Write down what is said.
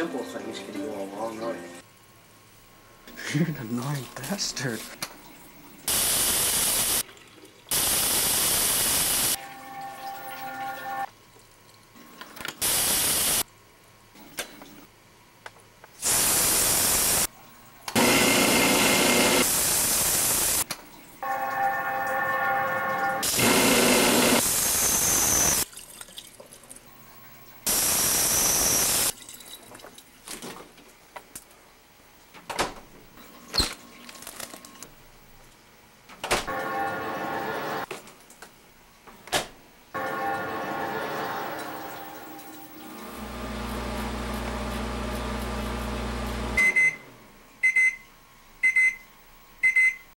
simple things can go a long way. You're an annoying bastard.